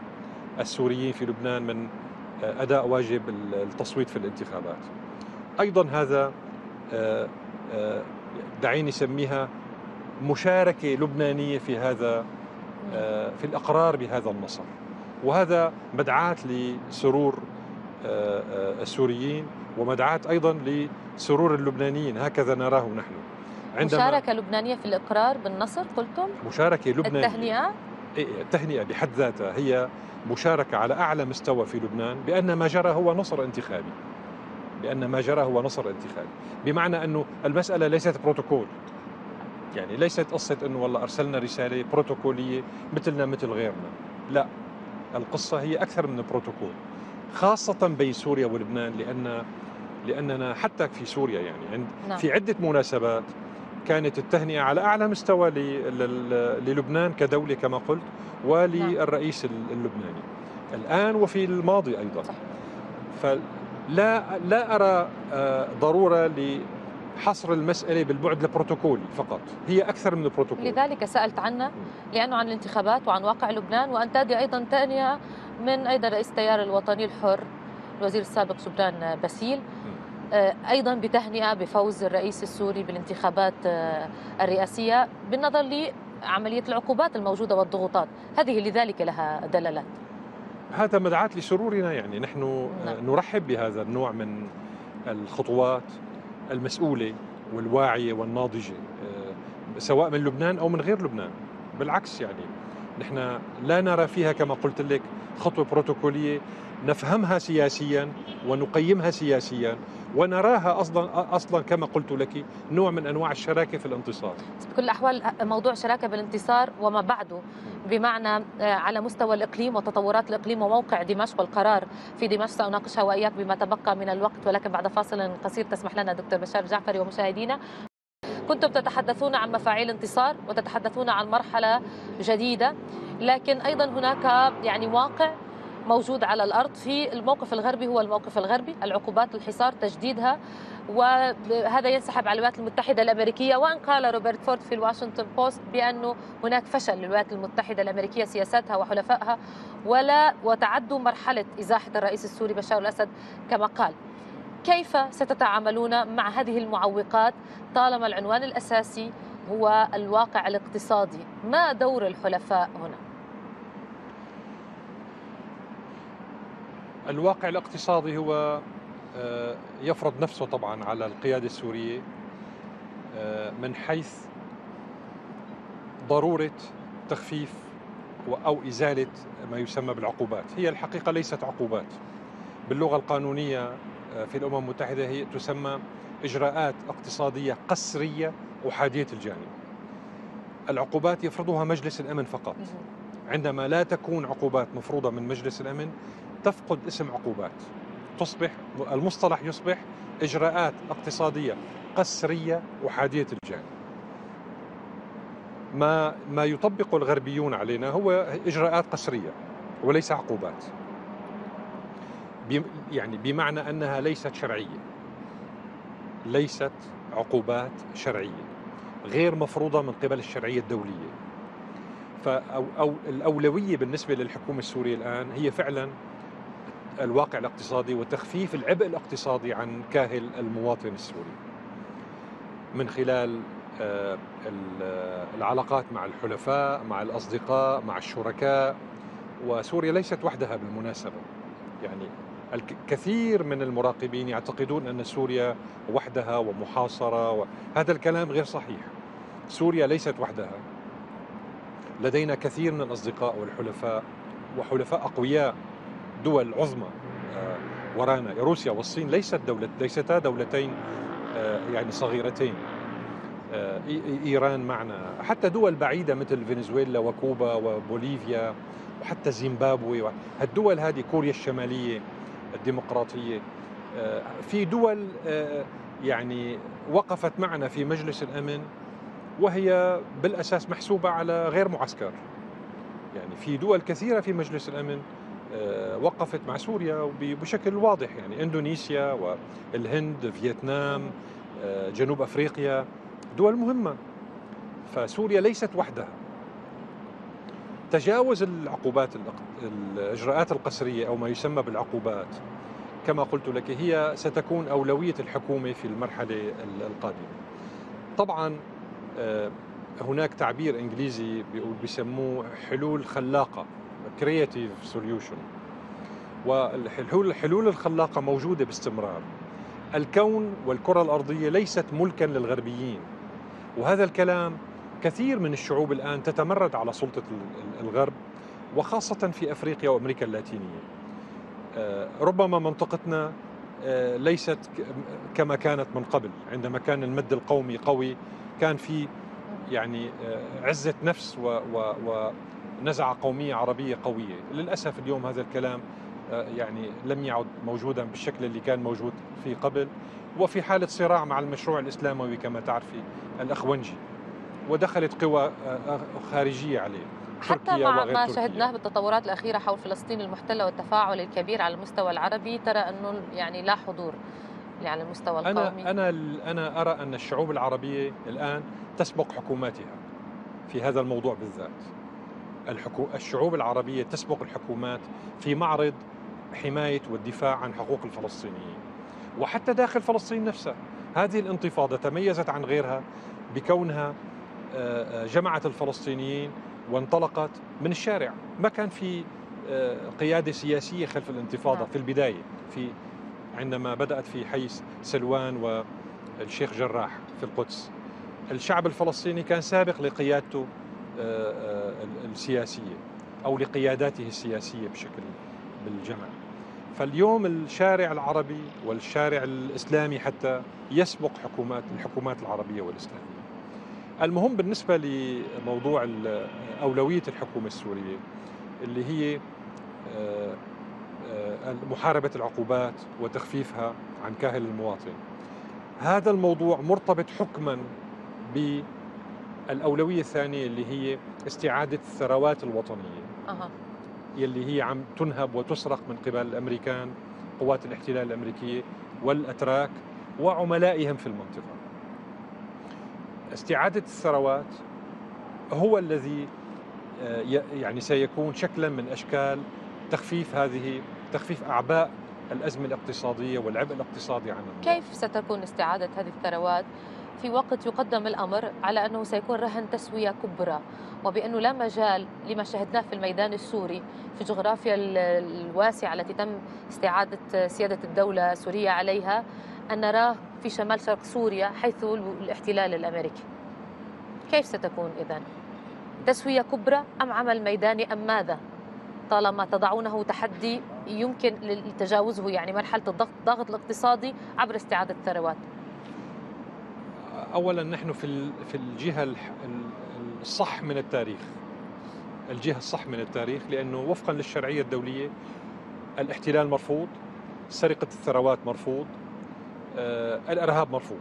السوريين في لبنان من آه، أداء واجب التصويت في الانتخابات. أيضا هذا آه، آه، دعيني نسميها مشاركة لبنانية في هذا في الإقرار بهذا النصر. وهذا مدعاة لسرور السوريين ومدعاة أيضا لسرور اللبنانيين هكذا نراه نحن. عندما مشاركة لبنانية في الإقرار بالنصر قلتم؟ مشاركة لبنانية. التهنئة؟ إيه، التهنئة بحد ذاتها هي مشاركة على أعلى مستوى في لبنان بأن ما جرى هو نصر انتخابي. بأن ما جرى هو نصر انتخابي. بمعنى أنه المسألة ليست بروتوكول. يعني ليست قصة أنه والله أرسلنا رسالة بروتوكولية مثلنا مثل غيرنا. لا. القصة هي أكثر من بروتوكول خاصة بين سوريا ولبنان لأن لأننا حتى في سوريا يعني عند نعم. في عدة مناسبات كانت التهنئة على أعلى مستوى للبنان كدولة كما قلت وللرئيس اللبناني. الآن وفي الماضي أيضا. فلا لا أرى آه، ضرورة لحصر المسألة بالبعد البروتوكولي فقط. هي أكثر من البروتوكول لذلك سألت عنه لأنه عن الانتخابات وعن واقع لبنان وأن تأتي أيضا تهنئة من أيضا رئيس التيار الوطني الحر الوزير السابق سبران باسيل. آه، أيضا بتهنئة بفوز الرئيس السوري بالانتخابات آه، الرئاسية بالنظر لعمليه العقوبات الموجودة والضغوطات. هذه لذلك لها دلالات. هذا مدعاة لسرورنا يعني. نحن آه، نعم. نرحب بهذا النوع من الخطوات. المسؤولة والواعية والناضجة سواء من لبنان أو من غير لبنان. بالعكس يعني نحن لا نرى فيها كما قلت لك خطوة بروتوكولية نفهمها سياسيا ونقيمها سياسيا ونراها أصلا أصلا كما قلت لك نوع من أنواع الشراكة في الانتصار. بكل الأحوال موضوع شراكة بالانتصار وما بعده بمعنى على مستوى الإقليم وتطورات الإقليم وموقع دمشق والقرار في دمشق سأناقشها وإياك بما تبقى من الوقت ولكن بعد فاصل قصير تسمح لنا دكتور بشار جعفري ومشاهدينا كنتم تتحدثون عن مفاعيل انتصار وتتحدثون عن مرحلة جديدة لكن أيضا هناك يعني واقع موجود على الأرض في الموقف الغربي هو الموقف الغربي. العقوبات الحصار تجديدها. وهذا ينسحب على الولايات المتحدة الأمريكية. وإن قال روبرت فورد في الواشنطن بوست بانه هناك فشل للولايات المتحدة الأمريكية سياساتها وحلفائها. ولا وتعدوا مرحلة إزاحة الرئيس السوري بشار الأسد كما قال. كيف ستتعاملون مع هذه المعوقات؟ طالما العنوان الأساسي هو الواقع الاقتصادي ما دور الحلفاء هنا؟ الواقع الاقتصادي هو آه، يفرض نفسه طبعا على القيادة السورية آه، من حيث ضرورة تخفيف أو إزالة ما يسمى بالعقوبات. هي الحقيقة ليست عقوبات. باللغة القانونية آه، في الأمم المتحدة هي تسمى إجراءات اقتصادية قسرية أحادية الجانب. العقوبات يفرضها مجلس الأمن فقط. عندما لا تكون عقوبات مفروضة من مجلس الأمن تفقد اسم عقوبات. تصبح المصطلح يصبح إجراءات اقتصادية قسرية أحادية الجانب. ما ما يطبق الغربيون علينا هو إجراءات قسرية وليس عقوبات. يعني بمعنى أنها ليست شرعية. ليست عقوبات شرعية. غير مفروضة من قبل الشرعية الدولية. فأو أو الأولوية بالنسبة للحكومة السورية الآن هي فعلا الواقع الاقتصادي وتخفيف العبء الاقتصادي عن كاهل المواطن السوري. من خلال آه، العلاقات مع الحلفاء مع الأصدقاء مع الشركاء. وسوريا ليست وحدها بالمناسبة. يعني الكثير من المراقبين يعتقدون أن سوريا وحدها ومحاصرة وهذا الكلام غير صحيح. سوريا ليست وحدها. لدينا كثير من الأصدقاء والحلفاء وحلفاء أقوياء. دول عظمى آه، ورانا. روسيا والصين ليست دولة ليستا دولتين آه، يعني صغيرتين. آه، إيران معنا. حتى دول بعيدة مثل فنزويلا وكوبا وبوليفيا وحتى زيمبابوي الدول هذه كوريا الشمالية الديمقراطية في دول يعني وقفت معنا في مجلس الأمن وهي بالأساس محسوبة على غير معسكر. يعني في دول كثيرة في مجلس الأمن آه، وقفت مع سوريا بشكل واضح يعني إندونيسيا والهند فيتنام آه، جنوب أفريقيا دول مهمة. فسوريا ليست وحدها. تجاوز العقوبات الإجراءات القسرية أو ما يسمى بالعقوبات. كما قلت لك هي ستكون أولوية الحكومة في المرحلة القادمة. طبعا آه، هناك تعبير إنجليزي بيسموه حلول خلاقة. creative solution والحلول الحلول الخلاقة موجودة باستمرار. الكون والكرة الأرضية ليست ملكا للغربيين. وهذا الكلام كثير من الشعوب الآن تتمرد على سلطة الغرب وخاصة في أفريقيا وأمريكا اللاتينية. آه، ربما منطقتنا آه، ليست كما كانت من قبل. عندما كان المد القومي قوي كان في يعني آه، عزة نفس و, و, و نزعة قومية عربية قوية. للأسف اليوم هذا الكلام آه، يعني لم يعد موجودا بالشكل اللي كان موجود في قبل وفي حالة صراع مع المشروع الإسلاموي كما تعرفي الأخونجي ودخلت قوى آه، آه، خارجية عليه حتى مع ما شهدناه بالتطورات الأخيرة حول فلسطين المحتلة والتفاعل الكبير على المستوى العربي ترى أنه يعني لا حضور على المستوى القومي. أنا, أنا, أنا أرى أن الشعوب العربية الآن تسبق حكوماتها في هذا الموضوع بالذات. الحكو... الشعوب العربية تسبق الحكومات في معرض حماية والدفاع عن حقوق الفلسطينيين. وحتى داخل فلسطين نفسها هذه الانتفاضة تميزت عن غيرها بكونها آه، آه، جمعت الفلسطينيين وانطلقت من الشارع. ما كان في آه، قيادة سياسية خلف الانتفاضة نعم. في البداية في عندما بدأت في حي سلوان والشيخ جراح في القدس. الشعب الفلسطيني كان سابق لقيادته السياسية أو لقياداته السياسية بشكل بالجمع فاليوم الشارع العربي والشارع الإسلامي حتى يسبق حكومات الحكومات العربية والإسلامية. المهم بالنسبة لموضوع أولوية الحكومة السورية اللي هي آه، آه، محاربة العقوبات وتخفيفها عن كاهل المواطن. هذا الموضوع مرتبط حكما بالأولوية الثانية اللي هي استعادة الثروات الوطنية أه. يلي هي عم تنهب وتسرق من قبل الأمريكان قوات الاحتلال الأمريكية والأتراك وعملائهم في المنطقة استعادة الثروات هو الذي آه، يعني سيكون شكلا من أشكال تخفيف هذه تخفيف أعباء الأزمة الاقتصادية والعبء الاقتصادي عن النظام. كيف ستكون استعادة هذه الثروات في وقت يقدم الأمر على أنه سيكون رهن تسوية كبرى وبأنه لا مجال لما شهدناه في الميدان السوري في جغرافيا الواسعة التي تم استعادة سيادة الدولة السورية عليها أن نراه في شمال شرق سوريا حيث الاحتلال الأمريكي كيف ستكون إذن؟ تسوية كبرى أم عمل ميداني أم ماذا؟ طالما تضعونه تحدي يمكن لتجاوزه يعني مرحلة الضغط الضغط الاقتصادي عبر استعادة الثروات اولا نحن في في الجهة الصح من التاريخ. الجهة الصح من التاريخ لأنه وفقا للشرعية الدولية الاحتلال مرفوض سرقة الثروات مرفوض آه الإرهاب مرفوض.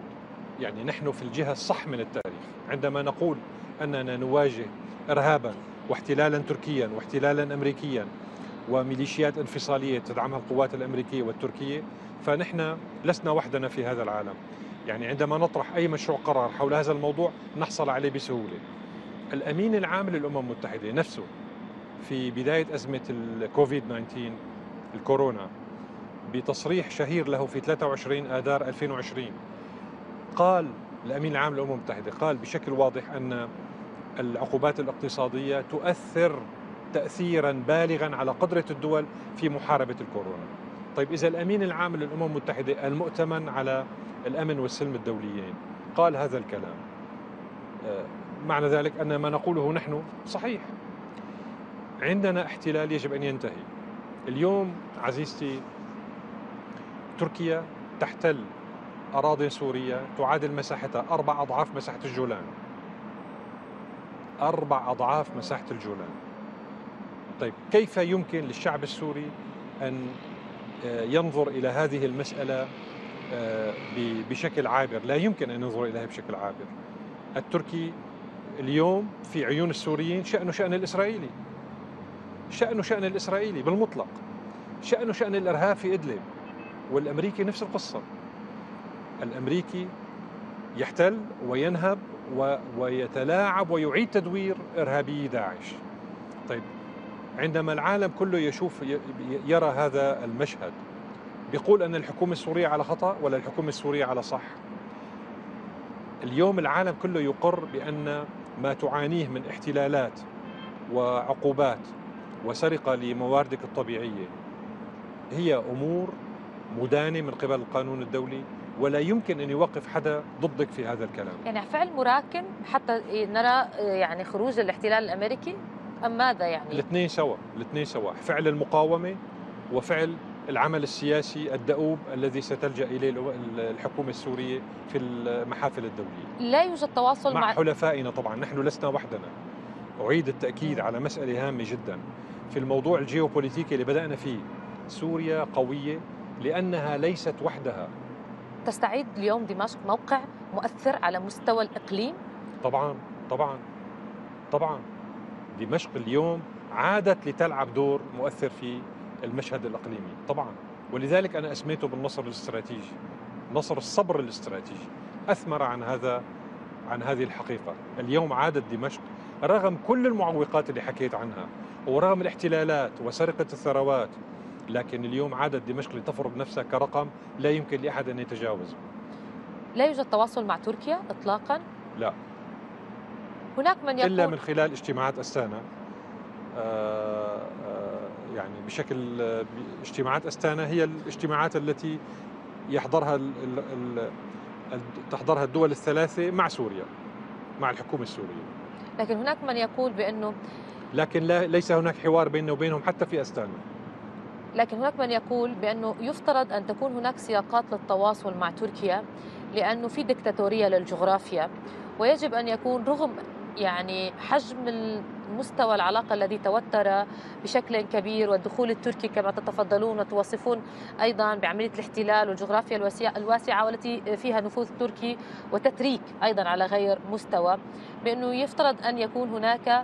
يعني نحن في الجهة الصح من التاريخ. عندما نقول أننا نواجه ارهابا واحتلالا تركيا واحتلالا امريكيا وميليشيات انفصالية تدعمها القوات الأمريكية والتركية فنحن لسنا وحدنا في هذا العالم. يعني عندما نطرح أي مشروع قرار حول هذا الموضوع نحصل عليه بسهولة الأمين العام للأمم المتحدة نفسه في بداية أزمة الكوفيد 19 الكورونا بتصريح شهير له في 23 آذار 2020 قال الأمين العام للأمم المتحدة قال بشكل واضح أن العقوبات الاقتصادية تؤثر تاثيرا بالغا على قدرة الدول في محاربة الكورونا. طيب إذا الأمين العام للأمم المتحدة المؤتمن على الأمن والسلم الدوليين قال هذا الكلام آه، معنى ذلك أن ما نقوله نحن صحيح. عندنا احتلال يجب أن ينتهي. اليوم عزيزتي تركيا تحتل أراضي سورية تعادل مساحتها أربع أضعاف مساحة الجولان أربع أضعاف مساحة الجولان طيب كيف يمكن للشعب السوري أن ينظر إلى هذه المسألة آه، بشكل عابر. لا يمكن أن ينظر إليها بشكل عابر. التركي اليوم في عيون السوريين شأنه شأن الإسرائيلي. شأنه شأن الإسرائيلي بالمطلق. شأنه شأن الإرهاب في إدلب. والأمريكي نفس القصة. الأمريكي يحتل وينهب ويتلاعب ويعيد تدوير إرهابي داعش. طيب عندما العالم كله يشوف يرى هذا المشهد بيقول أن الحكومة السورية على خطأ ولا الحكومة السورية على صح؟ اليوم العالم كله يقر بأن ما تعانيه من احتلالات وعقوبات وسرقة لمواردك الطبيعية هي أمور مدانة من قبل القانون الدولي ولا يمكن أن يوقف حدا ضدك في هذا الكلام. يعني فعل مراكم حتى نرى يعني خروج الاحتلال الأمريكي؟ أم ماذا يعني؟ الاثنين سوا الاثنين سوا فعل المقاومة وفعل العمل السياسي الدؤوب الذي ستلجأ إليه الحكومة السورية في المحافل الدولية. لا يوجد تواصل مع, مع حلفائنا طبعا. نحن لسنا وحدنا. أعيد التأكيد على مسألة هامة جدا. في الموضوع الجيوبوليتيكي اللي بدأنا فيه سوريا قوية لأنها ليست وحدها. تستعيد اليوم دمشق موقع مؤثر على مستوى الإقليم؟ طبعا طبعا طبعا. دمشق اليوم عادت لتلعب دور مؤثر في المشهد الإقليمي طبعا. ولذلك أنا أسميته بالنصر الاستراتيجي نصر الصبر الاستراتيجي. أثمر عن هذا عن هذه الحقيقة. اليوم عادت دمشق رغم كل المعوقات اللي حكيت عنها ورغم الاحتلالات وسرقة الثروات لكن اليوم عادت دمشق لتفرض نفسها كرقم لا يمكن لأحد أن يتجاوزه. لا يوجد تواصل مع تركيا إطلاقا؟ لا. هناك من يقول إلا من خلال اجتماعات أستانا. آه، آه، يعني بشكل اجتماعات أستانا هي الاجتماعات التي يحضرها تحضرها الدول الثلاثة مع سوريا مع الحكومة السورية. لكن هناك من يقول بأنه لكن لا ليس هناك حوار بيننا وبينهم حتى في أستانا. لكن هناك من يقول بأنه يفترض أن تكون هناك سياقات للتواصل مع تركيا لأنه في دكتاتورية للجغرافيا ويجب أن يكون رغم يعني حجم مستوى العلاقة الذي توتر بشكل كبير والدخول التركي كما تتفضلون وتوصفون أيضا بعملية الاحتلال والجغرافيا الواسعة والتي فيها نفوذ تركي وتتريك أيضا على غير مستوى. بأنه يفترض أن يكون هناك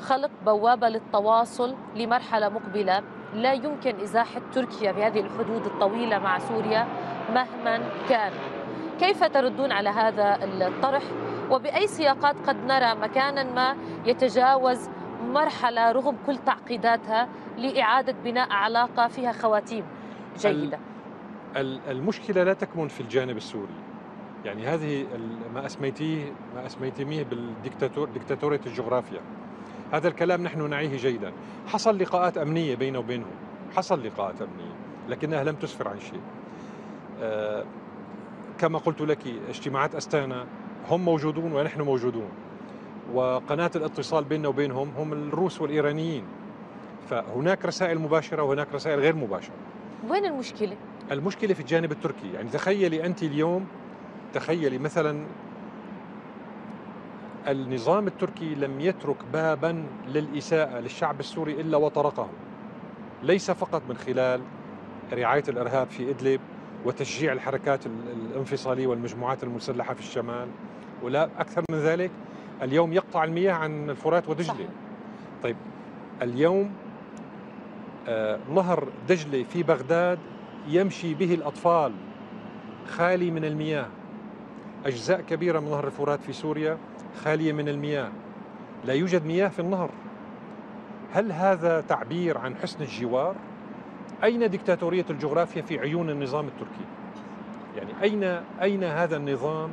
خلق بوابة للتواصل لمرحلة مقبلة. لا يمكن إزاحة تركيا بهذه الحدود الطويلة مع سوريا مهما كان. كيف تردون على هذا الطرح؟ وبأي سياقات قد نرى مكانا ما يتجاوز مرحلة رغم كل تعقيداتها لإعادة بناء علاقة فيها خواتيم جيدة. المشكلة لا تكمن في الجانب السوري. يعني هذه ما أسميتيه ما أسميتيه بالدكتاتور دكتاتورية الجغرافيا. هذا الكلام نحن نعيه جيدا. حصل لقاءات أمنية بينه وبينهم. حصل لقاءات أمنية لكنها لم تسفر عن شيء. آه كما قلت لك اجتماعات أستانا هم موجودون ونحن موجودون. وقناة الاتصال بيننا وبينهم هم الروس والإيرانيين. فهناك رسائل مباشرة وهناك رسائل غير مباشرة. وين المشكلة؟ المشكلة في الجانب التركي. يعني تخيلي أنت اليوم تخيلي مثلا النظام التركي لم يترك بابا للإساءة للشعب السوري إلا وطرقه. ليس فقط من خلال رعاية الإرهاب في إدلب وتشجيع الحركات الانفصالية والمجموعات المسلحة في الشمال. ولا أكثر من ذلك اليوم يقطع المياه عن الفرات ودجلة. طيب اليوم آه نهر دجلة في بغداد يمشي به الأطفال خالي من المياه أجزاء كبيرة من نهر الفرات في سوريا خالية من المياه لا يوجد مياه في النهر هل هذا تعبير عن حسن الجوار؟ أين دكتاتورية الجغرافيا في عيون النظام التركي؟ يعني أين أين هذا النظام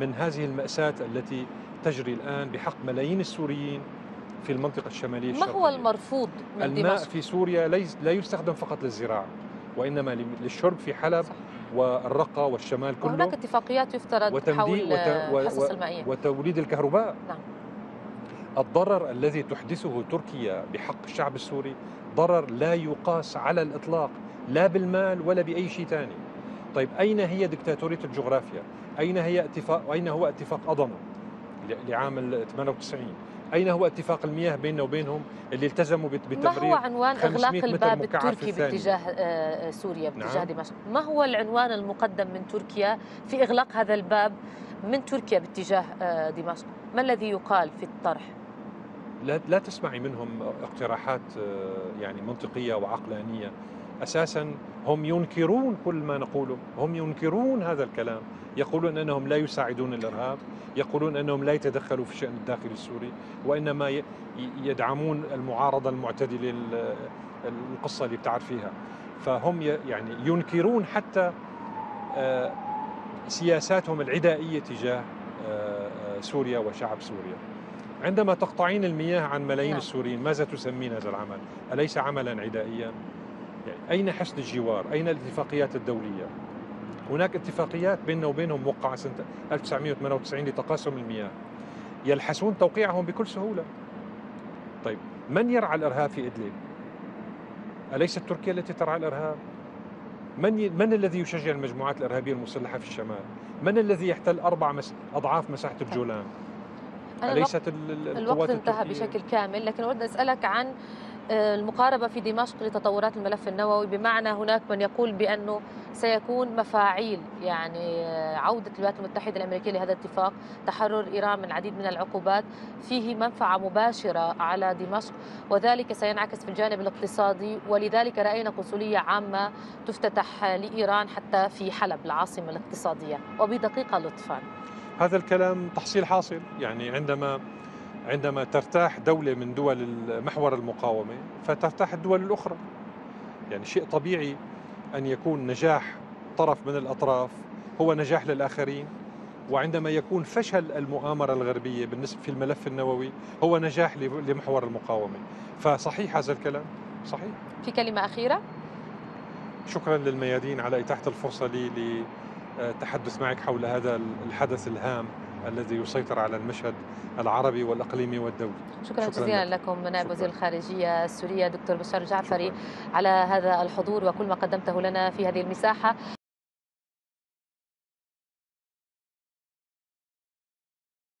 من هذه المأساة التي تجري الآن بحق ملايين السوريين في المنطقة الشمالية ما هو المرفوض من الماء دمشق؟ في سوريا ليس لا يستخدم فقط للزراعة وإنما للشرب في حلب صح. والرقة والشمال كله وهناك اتفاقيات يفترض حول الحصص المائية وتوليد الكهرباء نعم. الضرر الذي تحدثه تركيا بحق الشعب السوري ضرر لا يقاس على الإطلاق لا بالمال ولا بأي شيء ثاني طيب أين هي دكتاتورية الجغرافيا أين هي اتفاق أين هو اتفاق أضمة لعام 98 أين هو اتفاق المياه بيننا وبينهم اللي التزموا بتمرير ما هو عنوان إغلاق الباب التركي باتجاه آه، سوريا باتجاه نعم. دمشق؟ ما هو العنوان المقدم من تركيا في إغلاق هذا الباب من تركيا باتجاه آه، دمشق؟ ما الذي يقال في الطرح؟ لا لا تسمعي منهم اقتراحات آه، يعني منطقية وعقلانية. أساسا هم ينكرون كل ما نقوله هم ينكرون هذا الكلام. يقولون أنهم لا يساعدون الإرهاب يقولون أنهم لا يتدخلوا في الشأن الداخلي السوري وإنما يدعمون المعارضة المعتدلة القصة اللي بتعرفيها فهم يعني ينكرون حتى آه، سياساتهم العدائية تجاه آه، سوريا وشعب سوريا. عندما تقطعين المياه عن ملايين نعم. السوريين ماذا تسمين هذا العمل؟ أليس عملا عدائيا؟ يعني أين حسن الجوار؟ أين الاتفاقيات الدولية؟ هناك اتفاقيات بيننا وبينهم موقعة سنة 1998 لتقاسم المياه. يلحسون توقيعهم بكل سهولة. طيب من يرعى الإرهاب في إدلب؟ أليست تركيا التي ترعى الإرهاب؟ من ي... من الذي يشجع المجموعات الإرهابية المسلحة في الشمال؟ من الذي يحتل أربع مس... أضعاف مساحة الجولان؟ أليست الوقت انتهى بشكل كامل لكن أود أسألك عن المقاربة في دمشق لتطورات الملف النووي بمعنى هناك من يقول بأنه سيكون مفاعيل يعني آه، عودة الولايات المتحدة الأمريكية لهذا الاتفاق تحرر إيران من العديد من العقوبات فيه منفعة مباشرة على دمشق وذلك سينعكس في الجانب الاقتصادي ولذلك رأينا قنصلية عامة تفتتح لإيران حتى في حلب العاصمة الاقتصادية. وبدقيقة لطفا. هذا الكلام تحصيل حاصل يعني عندما عندما ترتاح دولة من دول محور المقاومة فترتاح الدول الأخرى. يعني شيء طبيعي أن يكون نجاح طرف من الأطراف هو نجاح للآخرين وعندما يكون فشل المؤامرة الغربية بالنسبة في الملف النووي هو نجاح لمحور المقاومة. فصحيح هذا الكلام؟ صحيح. في كلمة أخيرة؟ شكرا للميادين على إتاحة الفرصة لي للتحدث معك حول هذا الحدث الهام. الذي يسيطر على المشهد العربي والإقليمي والدولي. شكرا, شكرا جزيلا لكم نائب وزير الخارجية السورية دكتور بشار جعفري شكرا. على هذا الحضور وكل ما قدمته لنا في هذه المساحة.